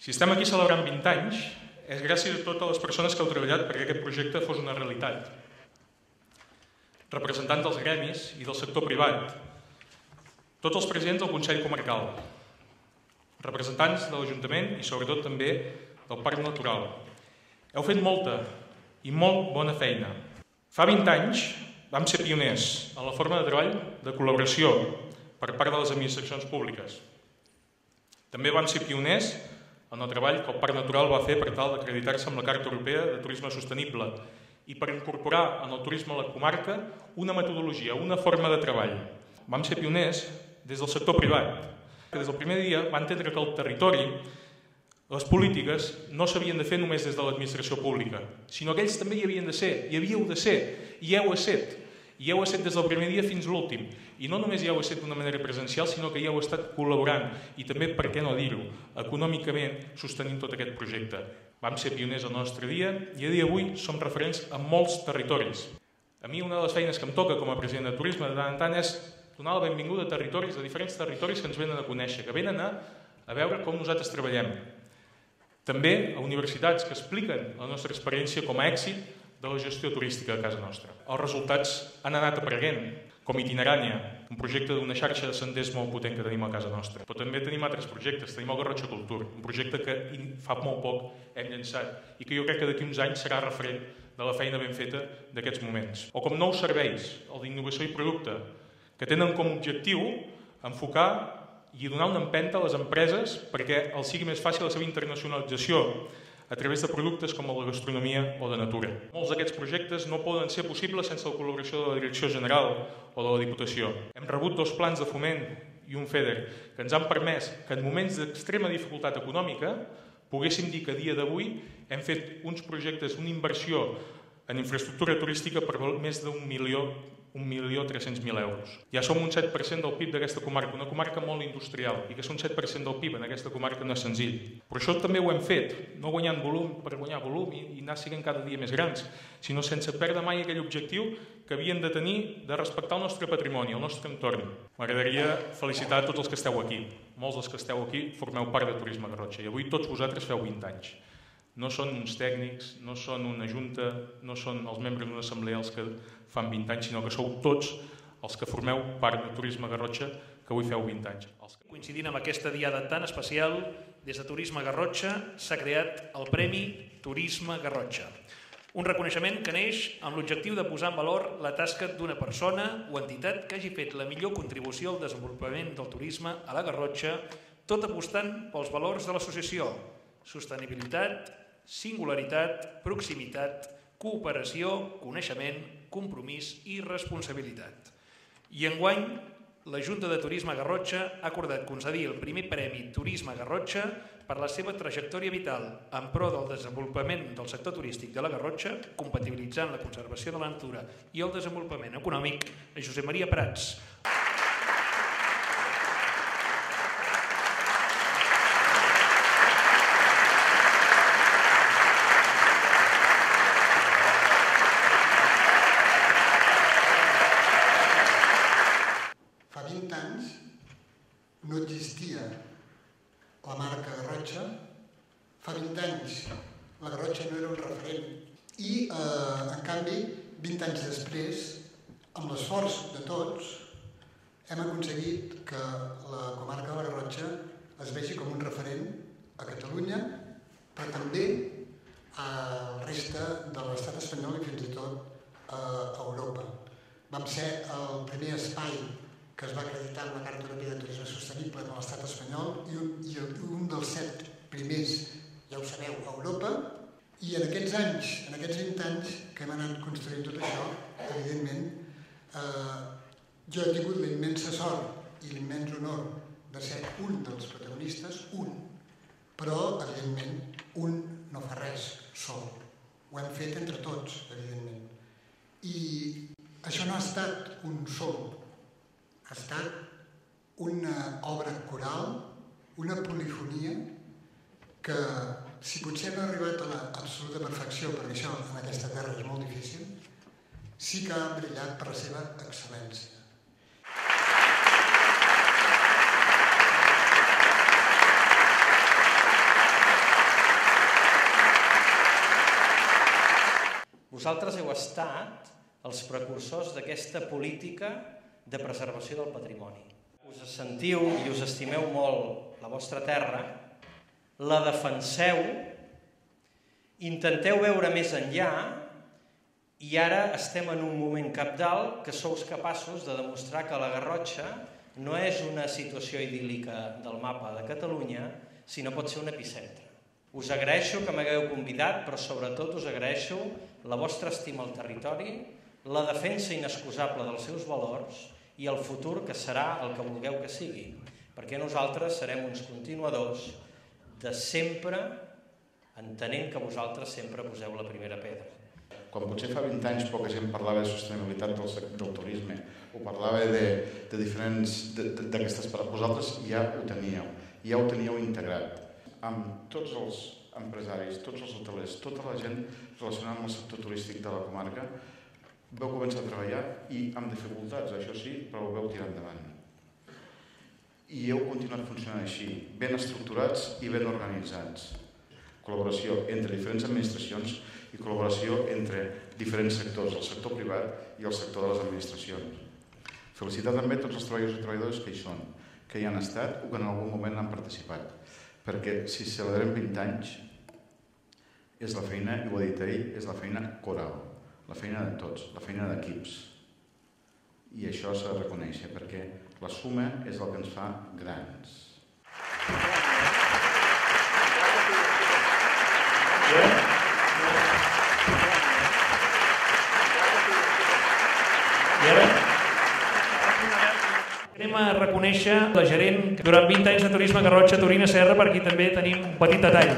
Si estem aquí celebrant 20 anys, és gràcies a totes les persones que heu treballat perquè aquest projecte fos una realitat. Representants dels gremis i del sector privat, tots els presidents del Consell Comarcal, representants de l'Ajuntament i sobretot també del Parc Natural. Heu fet molta i molt bona feina. Fa 20 anys vam ser pioners en la forma de treball de col·laboració per part de les administracions públiques. També vam ser pioners en el treball que el Parc Natural va fer per tal d'acreditar-se amb la Carta Europea de Turisme Sostenible i per incorporar en el turisme a la comarca una metodologia, una forma de treball. Vam ser pioners des del sector privat, que des del primer dia va entendre que el territori, les polítiques, no s'havien de fer només des de l'administració pública, sinó que ells també hi havien de ser, hi havíeu de ser, i heu estat i heu estat des del primer dia fins l'últim. I no només hi heu estat d'una manera presencial, sinó que hi heu estat col·laborant i també, per què no dir-ho, econòmicament sostenint tot aquest projecte. Vam ser pioners al nostre dia i a dia d'avui som referents en molts territoris. A mi una de les feines que em toca com a president de turisme de tant en tant és donar la benvinguda a territoris, a diferents territoris que ens venen a conèixer, que venen a, a veure com nosaltres treballem. També a universitats que expliquen la nostra experiència com a èxit de la gestió turística de casa nostra. Els resultats han anat apareguent, com Itinerània, un projecte d'una xarxa de senders molt potent que tenim a casa nostra. Però també tenim altres projectes. Tenim el Garrotxa Cultur, un projecte que fa molt poc hem llançat i que jo crec que d'aquí uns anys serà referent de la feina ben feta d'aquests moments. O com nous serveis, el d'innovació i producte, que tenen com a objectiu enfocar i donar una empenta a les empreses perquè els sigui més fàcil la seva internacionalització a través de productes com la gastronomia o de natura. Molts d'aquests projectes no poden ser possibles sense la col·laboració de la Direcció General o de la Diputació. Hem rebut dos plans de foment i un FEDER que ens han permès que en moments d'extrema dificultat econòmica poguéssim dir que a dia d'avui hem fet uns projectes, una inversió en infraestructura turística per més d'un milió 1.300.000 euros. Ja som un 7% del PIB d'aquesta comarca, una comarca molt industrial, i que ser un 7% del PIB en aquesta comarca no és senzill. Però això també ho hem fet, no guanyant volum per guanyar volum i, i anar siguent cada dia més grans, sinó sense perdre mai aquell objectiu que havien de tenir de respectar el nostre patrimoni, el nostre entorn. M'agradaria felicitar tots els que esteu aquí. Molts dels que esteu aquí formeu part de Turisme Garrotxa i avui tots vosaltres feu 20 anys no són uns tècnics, no són una junta, no són els membres d'una assemblea els que fan 20 anys, sinó que sou tots els que formeu part de Turisme Garrotxa que avui feu 20 anys. Coincidint amb aquesta diada tan especial, des de Turisme Garrotxa s'ha creat el Premi Turisme Garrotxa. Un reconeixement que neix amb l'objectiu de posar en valor la tasca d'una persona o entitat que hagi fet la millor contribució al desenvolupament del turisme a la Garrotxa, tot apostant pels valors de l'associació, sostenibilitat, singularitat, proximitat, cooperació, coneixement, compromís i responsabilitat. I enguany, la Junta de Turisme Garrotxa ha acordat concedir el primer Premi Turisme Garrotxa per la seva trajectòria vital en pro del desenvolupament del sector turístic de la Garrotxa, compatibilitzant la conservació de la natura i el desenvolupament econòmic a Josep Maria Prats, Fa 20 anys. La Garrotxa no era un referent. I, eh, en canvi, 20 anys després, amb l'esforç de tots, hem aconseguit que la comarca de la Garrotxa es vegi com un referent a Catalunya, però també a la resta de l'estat espanyol i fins i tot a Europa. Vam ser el primer espai que es va acreditar en la Carta Europea de Turisme Sostenible de l'estat espanyol i un, i un dels set primers ja ho sabeu, a Europa, i en aquests anys, en aquests 20 anys que hem anat construint tot això, evidentment, eh, jo he tingut la immensa sort i l'immens honor de ser un dels protagonistes, un, però, evidentment, un no fa res sol. Ho hem fet entre tots, evidentment. I això no ha estat un sol, ha estat una obra coral una polifonia que si potser no ha arribat a l'absoluta perfecció, perquè això en aquesta terra és molt difícil, sí que ha brillat per la seva excel·lència. Vosaltres heu estat els precursors d'aquesta política de preservació del patrimoni. Us sentiu i us estimeu molt la vostra terra, la defenseu, intenteu veure més enllà i ara estem en un moment capdalt que sou capaços de demostrar que la Garrotxa no és una situació idíl·lica del mapa de Catalunya, sinó pot ser un epicentre. Us agraeixo que m'hagueu convidat, però sobretot us agraeixo la vostra estima al territori, la defensa inexcusable dels seus valors i el futur que serà el que vulgueu que sigui, perquè nosaltres serem uns continuadors de sempre, entenent que vosaltres sempre poseu la primera pedra. Quan potser fa 20 anys poca gent parlava de sostenibilitat del, del turisme o parlava de, de diferents d'aquestes paraules, vosaltres ja ho teníeu, ja ho teníeu integrat amb tots els empresaris, tots els hotelers, tota la gent relacionada amb el sector turístic de la comarca, veu començar a treballar i amb dificultats, això sí, però ho veu tirar endavant. I heu continuat funcionant així, ben estructurats i ben organitzats. Col·laboració entre diferents administracions i col·laboració entre diferents sectors, el sector privat i el sector de les administracions. Felicitar també tots els treballadors i treballadores que hi són, que hi han estat o que en algun moment han participat perquè si celebrem 20 anys és la feina, i ho ha dit ell, és la feina coral, la feina de tots, la feina d'equips. I això s'ha de reconèixer, perquè la suma és el que ens fa grans. Ara Anem a reconèixer la gerent durant 20 anys de turisme Garrotxa Torina Serra, per aquí també tenim un petit detall.